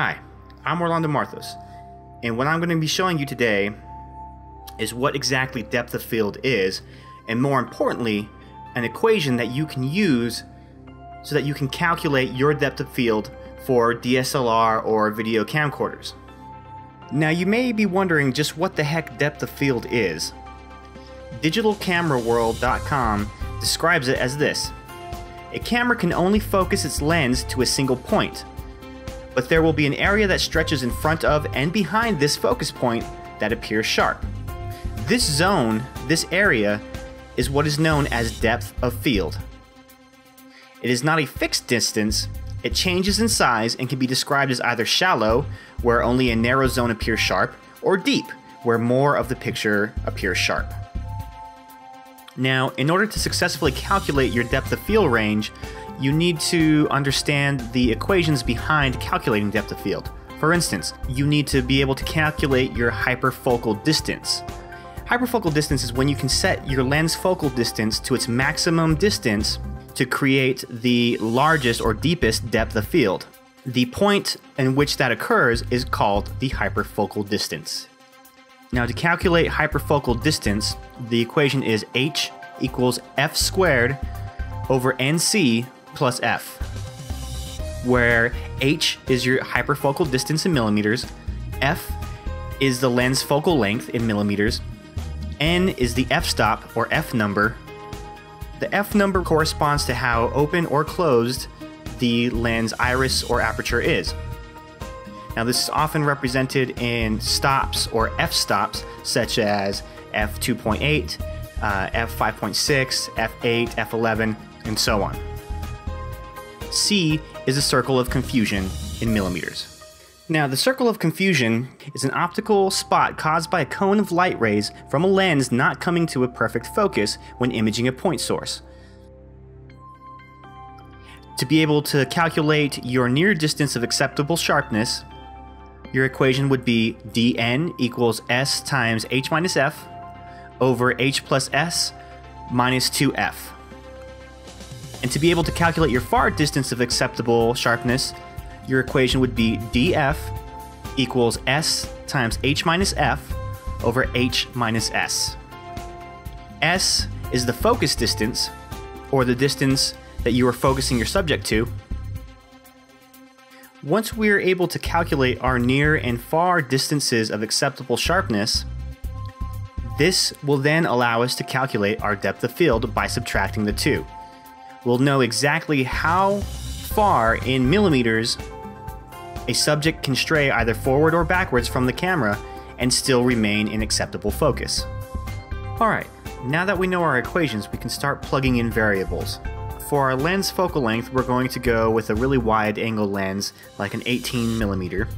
Hi, I'm Orlando Marthos, and what I'm going to be showing you today is what exactly depth of field is, and more importantly, an equation that you can use so that you can calculate your depth of field for DSLR or video camcorders. Now you may be wondering just what the heck depth of field is. DigitalCameraWorld.com describes it as this. A camera can only focus its lens to a single point, but there will be an area that stretches in front of and behind this focus point that appears sharp. This zone, this area, is what is known as depth of field. It is not a fixed distance, it changes in size and can be described as either shallow, where only a narrow zone appears sharp, or deep, where more of the picture appears sharp. Now, in order to successfully calculate your depth of field range, you need to understand the equations behind calculating depth of field. For instance, you need to be able to calculate your hyperfocal distance. Hyperfocal distance is when you can set your lens focal distance to its maximum distance to create the largest or deepest depth of field. The point in which that occurs is called the hyperfocal distance. Now to calculate hyperfocal distance, the equation is h equals f squared over nc plus f, where h is your hyperfocal distance in millimeters, f is the lens focal length in millimeters, n is the f-stop or f number the F number corresponds to how open or closed the lens iris or aperture is. Now, this is often represented in stops or f stops, such as f2.8, uh, f5.6, f8, f11, and so on. C is a circle of confusion in millimeters. Now, the circle of confusion is an optical spot caused by a cone of light rays from a lens not coming to a perfect focus when imaging a point source. To be able to calculate your near distance of acceptable sharpness, your equation would be dn equals s times h minus f over h plus s minus 2f. And to be able to calculate your far distance of acceptable sharpness, your equation would be df equals s times h minus f over h minus s. s is the focus distance, or the distance that you are focusing your subject to. Once we are able to calculate our near and far distances of acceptable sharpness, this will then allow us to calculate our depth of field by subtracting the two. We'll know exactly how far in millimeters a subject can stray either forward or backwards from the camera and still remain in acceptable focus. Alright, now that we know our equations, we can start plugging in variables. For our lens focal length, we're going to go with a really wide angle lens, like an 18 millimeter.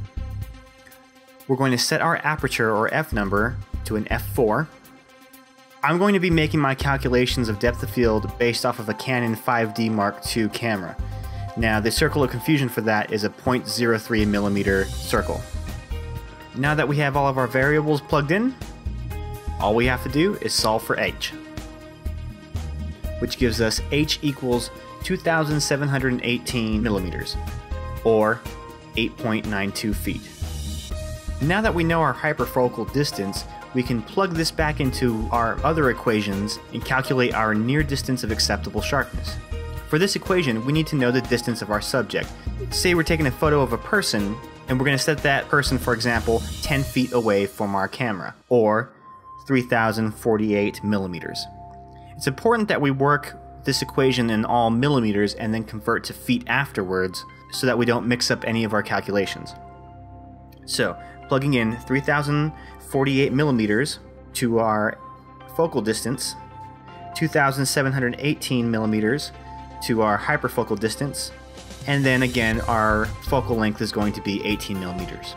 We're going to set our aperture or f number to an f4. I'm going to be making my calculations of depth of field based off of a Canon 5D Mark II camera. Now, the circle of confusion for that is a 0.03 millimeter circle. Now that we have all of our variables plugged in, all we have to do is solve for h, which gives us h equals 2,718 millimeters, or 8.92 feet. Now that we know our hyperfocal distance, we can plug this back into our other equations and calculate our near distance of acceptable sharpness. For this equation, we need to know the distance of our subject. Say we're taking a photo of a person, and we're going to set that person, for example, 10 feet away from our camera, or 3048 millimeters. It's important that we work this equation in all millimeters and then convert to feet afterwards so that we don't mix up any of our calculations. So, plugging in 3048 millimeters to our focal distance, 2718 millimeters to our hyperfocal distance, and then again our focal length is going to be 18 millimeters.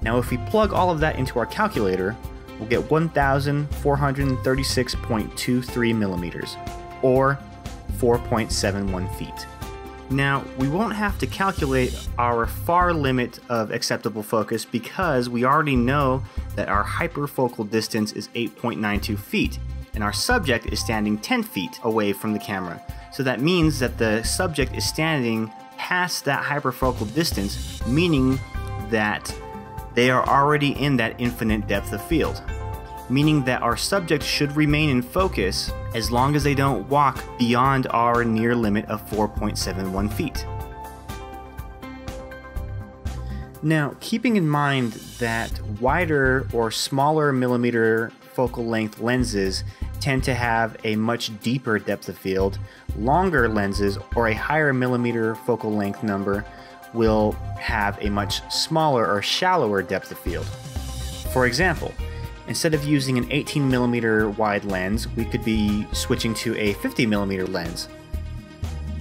Now if we plug all of that into our calculator, we'll get 1,436.23 millimeters, or 4.71 feet. Now, we won't have to calculate our far limit of acceptable focus because we already know that our hyperfocal distance is 8.92 feet, and our subject is standing 10 feet away from the camera. So that means that the subject is standing past that hyperfocal distance, meaning that they are already in that infinite depth of field. Meaning that our subject should remain in focus as long as they don't walk beyond our near limit of 4.71 feet. Now, keeping in mind that wider or smaller millimeter focal length lenses tend to have a much deeper depth of field, longer lenses or a higher millimeter focal length number will have a much smaller or shallower depth of field. For example, instead of using an 18 millimeter wide lens, we could be switching to a 50 millimeter lens.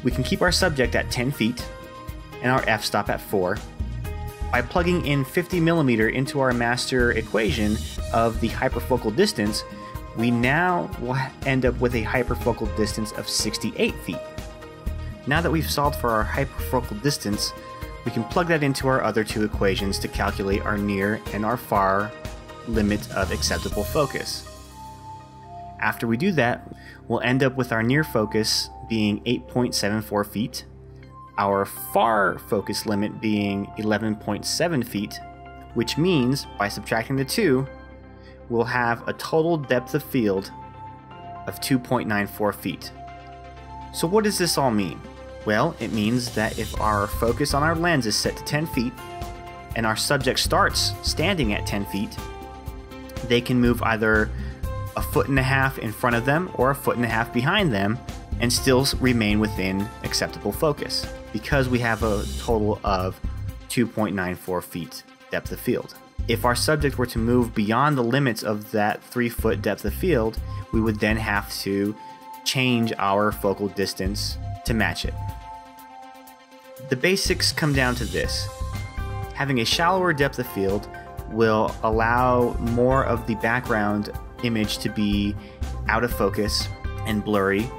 We can keep our subject at 10 feet and our f-stop at 4 by plugging in 50 millimeter into our master equation of the hyperfocal distance, we now will end up with a hyperfocal distance of 68 feet. Now that we've solved for our hyperfocal distance, we can plug that into our other two equations to calculate our near and our far limit of acceptable focus. After we do that, we'll end up with our near focus being 8.74 feet, our far focus limit being 11.7 feet, which means by subtracting the two, we'll have a total depth of field of 2.94 feet. So what does this all mean? Well, it means that if our focus on our lens is set to 10 feet, and our subject starts standing at 10 feet, they can move either a foot and a half in front of them or a foot and a half behind them and still remain within acceptable focus because we have a total of 2.94 feet depth of field. If our subject were to move beyond the limits of that 3 foot depth of field, we would then have to change our focal distance to match it. The basics come down to this. Having a shallower depth of field will allow more of the background image to be out of focus and blurry,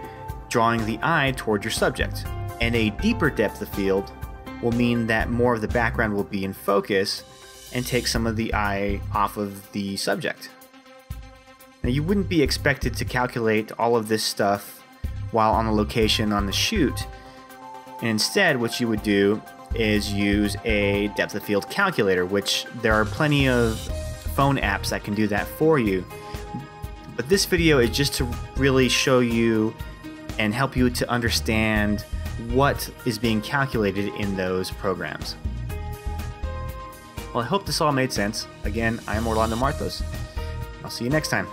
drawing the eye toward your subject and a deeper depth of field will mean that more of the background will be in focus and take some of the eye off of the subject. Now, you wouldn't be expected to calculate all of this stuff while on the location on the shoot. And instead, what you would do is use a depth of field calculator, which there are plenty of phone apps that can do that for you. But this video is just to really show you and help you to understand what is being calculated in those programs. Well, I hope this all made sense. Again, I am Orlando Marthos. I'll see you next time.